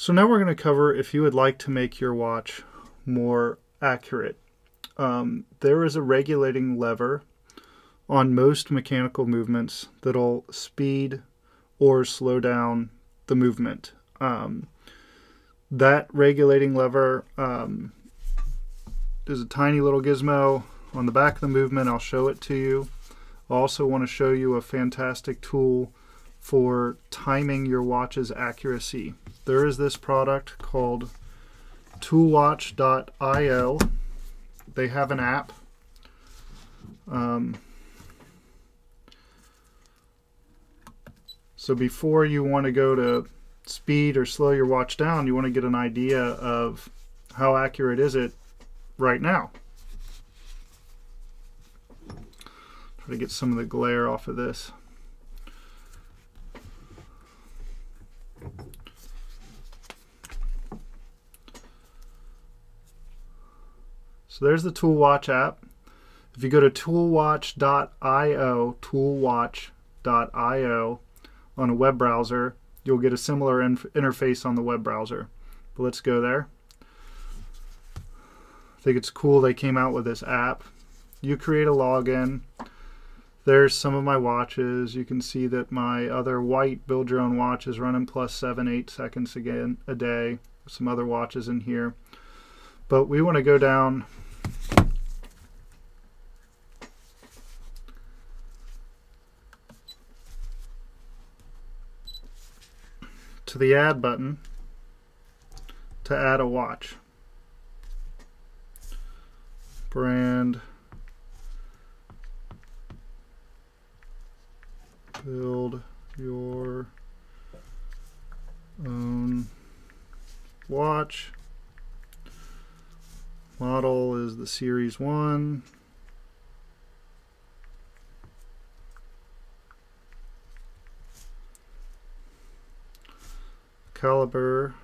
So now we're going to cover if you would like to make your watch more accurate. Um, there is a regulating lever on most mechanical movements that'll speed or slow down the movement. Um, that regulating lever um, is a tiny little gizmo on the back of the movement. I'll show it to you. I also want to show you a fantastic tool for timing your watch's accuracy. There is this product called toolwatch.io. They have an app. Um, so before you want to go to speed or slow your watch down, you want to get an idea of how accurate is it right now. Try to get some of the glare off of this. So there's the Toolwatch app. If you go to toolwatch.io, toolwatch.io on a web browser, you'll get a similar in interface on the web browser. But let's go there. I think it's cool they came out with this app. You create a login. There's some of my watches. You can see that my other white build your own watch is running plus seven, eight seconds again a day. Some other watches in here. But we want to go down the add button to add a watch. Brand build your own watch Model is the Series 1. Caliber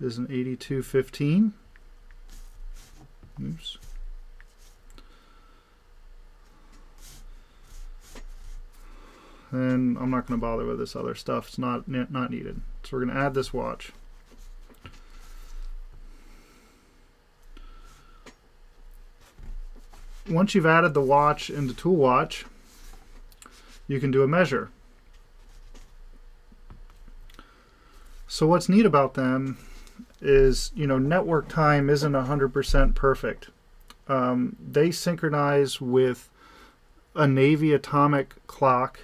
is an 8215. Oops. And I'm not going to bother with this other stuff. It's not not needed. So we're going to add this watch. once you've added the watch into tool watch, you can do a measure. So what's neat about them is, you know, network time isn't 100% perfect. Um, they synchronize with a Navy atomic clock,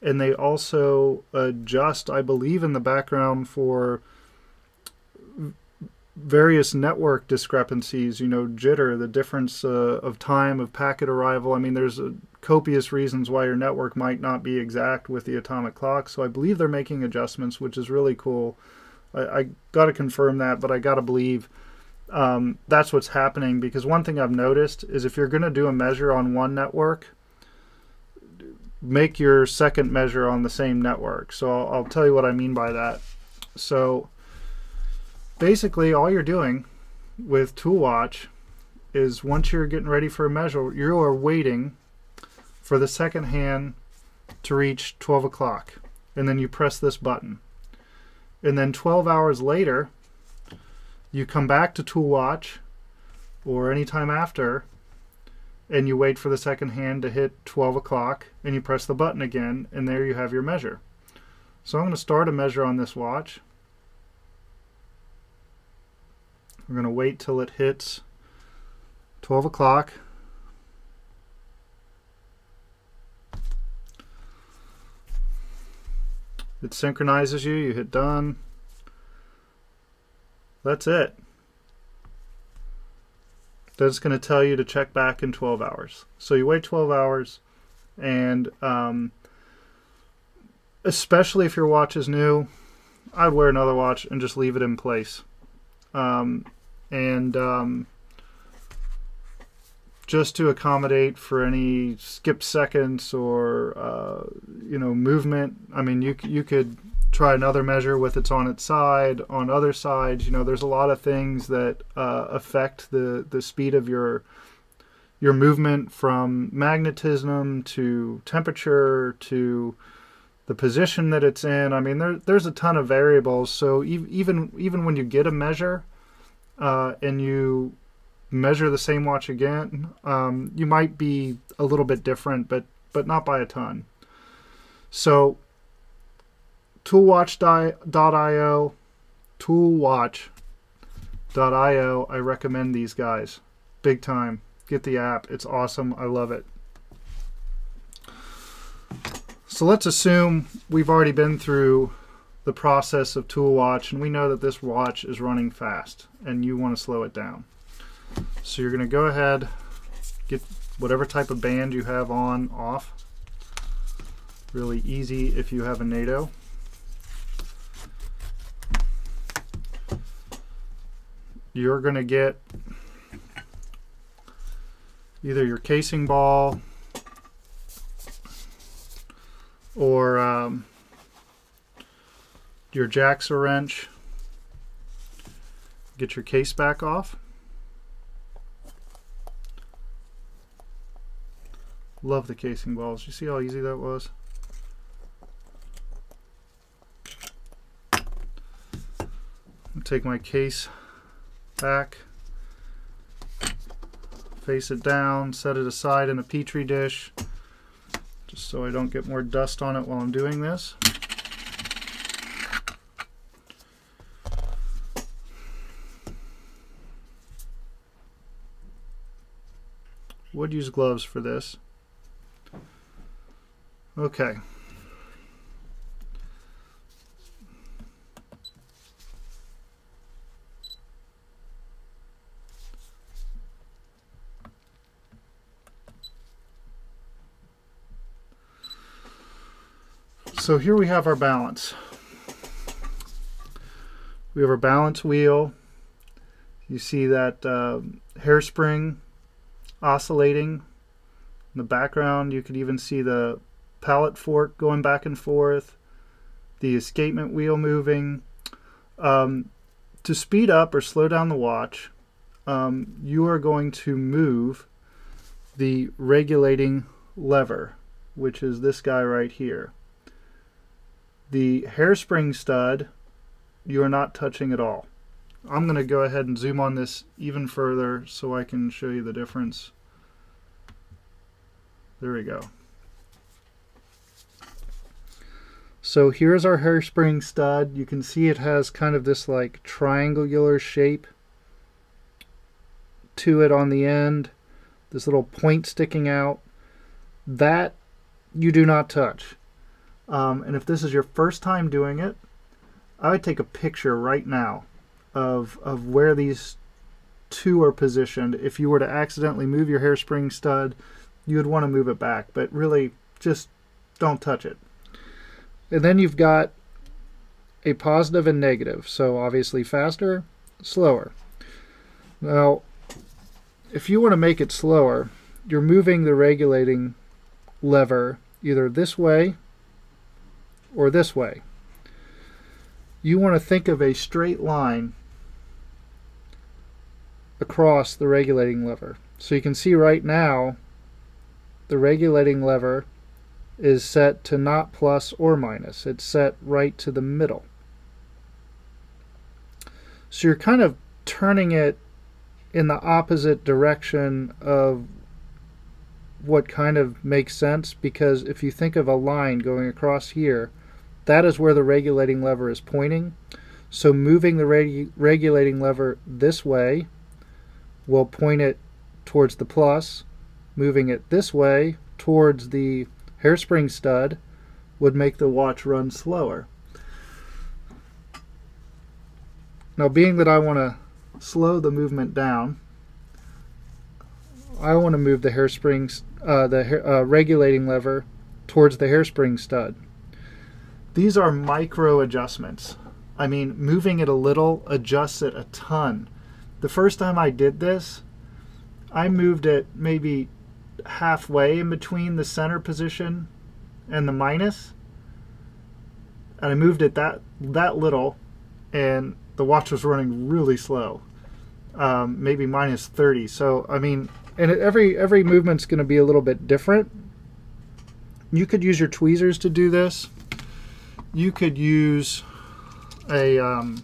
and they also adjust, I believe, in the background for various network discrepancies, you know, jitter, the difference uh, of time of packet arrival. I mean, there's uh, copious reasons why your network might not be exact with the atomic clock. So I believe they're making adjustments, which is really cool. I, I got to confirm that, but I got to believe um, that's what's happening because one thing I've noticed is if you're going to do a measure on one network, make your second measure on the same network. So I'll, I'll tell you what I mean by that. So basically all you're doing with ToolWatch is once you're getting ready for a measure, you are waiting for the second hand to reach 12 o'clock. And then you press this button. And then 12 hours later, you come back to ToolWatch or anytime after and you wait for the second hand to hit 12 o'clock and you press the button again and there you have your measure. So I'm going to start a measure on this watch. We're going to wait till it hits 12 o'clock. It synchronizes you, you hit done. That's it. That's going to tell you to check back in 12 hours. So you wait 12 hours, and um, especially if your watch is new, I'd wear another watch and just leave it in place. Um, and um, just to accommodate for any skip seconds or uh, you know movement. I mean, you you could try another measure with it's on its side. On other sides, you know, there's a lot of things that uh, affect the the speed of your your movement from magnetism to temperature to the position that it's in. I mean, there, there's a ton of variables. So even even when you get a measure uh, and you measure the same watch again, um, you might be a little bit different, but but not by a ton. So toolwatch.io, toolwatch.io, I recommend these guys. Big time. Get the app. It's awesome. I love it. So let's assume we've already been through the process of tool watch and we know that this watch is running fast and you want to slow it down. So you're going to go ahead, get whatever type of band you have on off. Really easy if you have a NATO. You're going to get either your casing ball or um, your JAXA wrench. Get your case back off. Love the casing balls. You see how easy that was? take my case back, face it down, set it aside in a petri dish just so I don't get more dust on it while I'm doing this. Would use gloves for this. Okay. So here we have our balance. We have our balance wheel. You see that uh, hairspring oscillating in the background. You could even see the pallet fork going back and forth, the escapement wheel moving. Um, to speed up or slow down the watch, um, you are going to move the regulating lever, which is this guy right here. The hairspring stud, you are not touching at all. I'm going to go ahead and zoom on this even further so I can show you the difference. There we go. So here's our hairspring stud. You can see it has kind of this like triangular shape to it on the end. This little point sticking out. That you do not touch. Um, and if this is your first time doing it, I would take a picture right now of, of where these two are positioned. If you were to accidentally move your hairspring stud, you would want to move it back, but really just don't touch it. And then you've got a positive and negative. So obviously faster, slower. Now, if you want to make it slower, you're moving the regulating lever either this way or this way. You want to think of a straight line across the regulating lever. So you can see right now the regulating lever is set to not plus or minus. It's set right to the middle. So you're kind of turning it in the opposite direction of what kind of makes sense because if you think of a line going across here, that is where the regulating lever is pointing. So moving the regu regulating lever this way will point it towards the plus. Moving it this way towards the hairspring stud would make the watch run slower. Now being that I want to slow the movement down, I want to move the hairspring, uh, the uh, regulating lever towards the hairspring stud. These are micro adjustments. I mean, moving it a little adjusts it a ton. The first time I did this, I moved it maybe halfway in between the center position and the. And I moved it that that little and the watch was running really slow. Um, maybe minus 30. So, I mean, and every every movement's going to be a little bit different. You could use your tweezers to do this. you could use a um,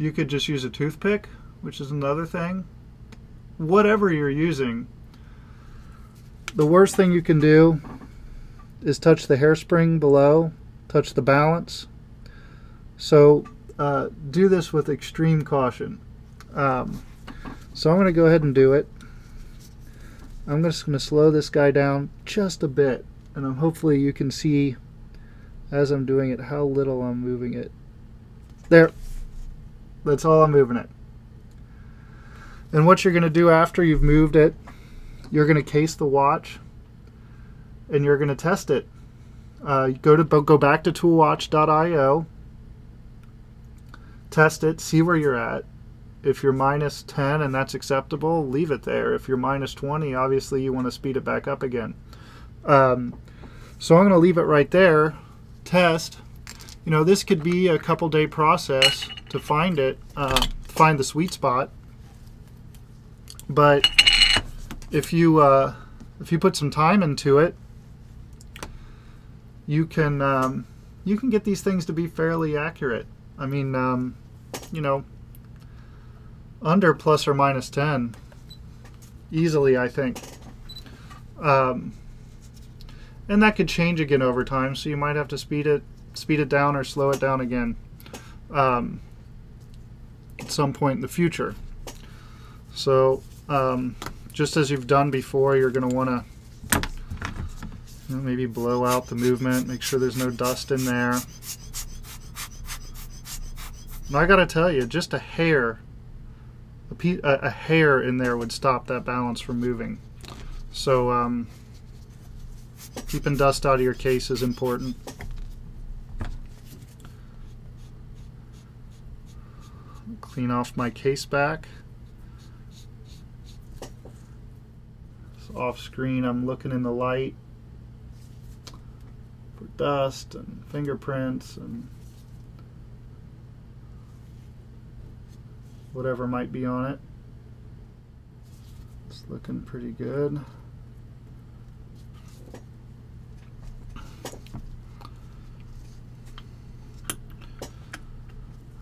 you could just use a toothpick, which is another thing. Whatever you're using, the worst thing you can do is touch the hairspring below, touch the balance. So uh, do this with extreme caution. Um, so I'm going to go ahead and do it. I'm just going to slow this guy down just a bit and I'm, hopefully you can see as I'm doing it how little I'm moving it. There. That's all I'm moving it. And what you're going to do after you've moved it, you're going to case the watch and you're going to test it. Uh, go to go back to toolwatch.io, test it, see where you're at. If you're minus 10 and that's acceptable, leave it there. If you're minus 20, obviously you want to speed it back up again. Um, so I'm going to leave it right there, test. You know, this could be a couple day process to find it, uh, find the sweet spot. But if you uh, if you put some time into it, you can um, you can get these things to be fairly accurate. I mean, um, you know, under plus or minus 10 easily, I think. Um, and that could change again over time, so you might have to speed it speed it down or slow it down again um, at some point in the future. So um, just as you've done before, you're going to want to you know, maybe blow out the movement, make sure there's no dust in there. And I got to tell you, just a hair, a, a, hair in there would stop that balance from moving. So um, keeping dust out of your case is important. Clean off my case back. off screen I'm looking in the light for dust and fingerprints and whatever might be on it. It's looking pretty good.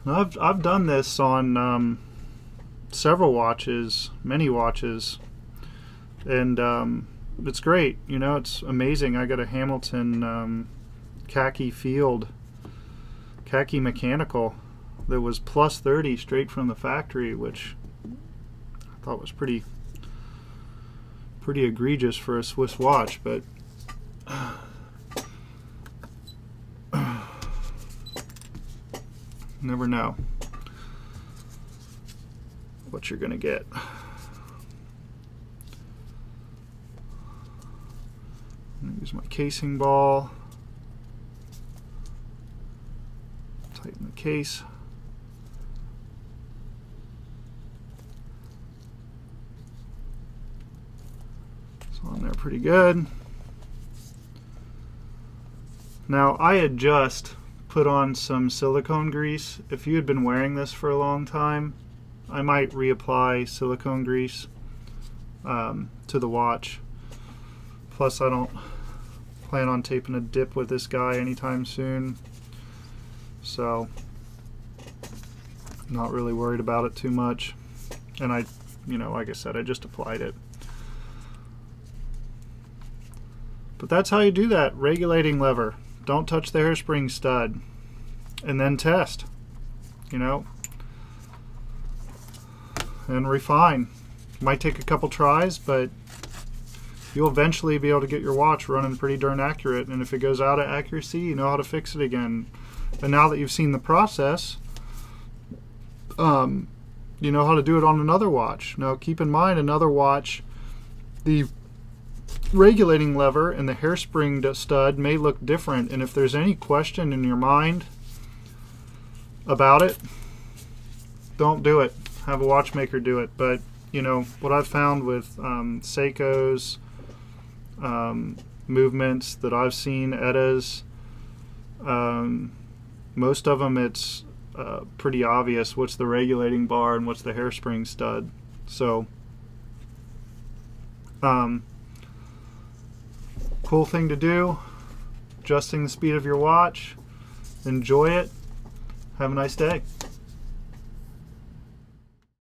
I've I've done this on um, several watches, many watches, and um, it's great. You know, it's amazing. I got a Hamilton um, khaki field, khaki mechanical that was plus 30 straight from the factory, which I thought was pretty pretty egregious for a Swiss watch, but never know what you're going to get. use my casing ball. Tighten the case. It's on there pretty good. Now I had just put on some silicone grease. If you had been wearing this for a long time, I might reapply silicone grease um, to the watch. Plus I don't plan on taping a dip with this guy anytime soon. So not really worried about it too much. And I, you know, like I said, I just applied it. But that's how you do that, regulating lever. Don't touch the hairspring stud. And then test, you know, and refine. Might take a couple tries, but you'll eventually be able to get your watch running pretty darn accurate. And if it goes out of accuracy, you know how to fix it again. And now that you've seen the process, um, you know how to do it on another watch. Now, keep in mind, another watch, the regulating lever and the hairspring stud may look different. And if there's any question in your mind about it, don't do it. Have a watchmaker do it. But you know what I've found with um, Seiko's um, movements that I've seen, Etas, um, most of them it's uh, pretty obvious what's the regulating bar and what's the hairspring stud. So, um, Cool thing to do. Adjusting the speed of your watch. Enjoy it. Have a nice day.